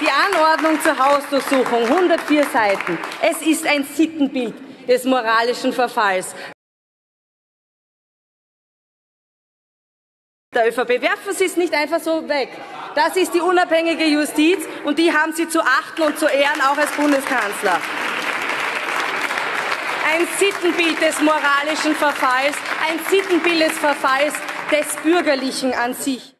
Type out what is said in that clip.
Die Anordnung zur Hausdurchsuchung, 104 Seiten. Es ist ein Sittenbild des moralischen Verfalls. Der ÖVP. Werfen Sie es nicht einfach so weg. Das ist die unabhängige Justiz und die haben Sie zu achten und zu ehren, auch als Bundeskanzler. Ein Sittenbild des moralischen Verfalls, ein Sittenbild des Verfalls des Bürgerlichen an sich.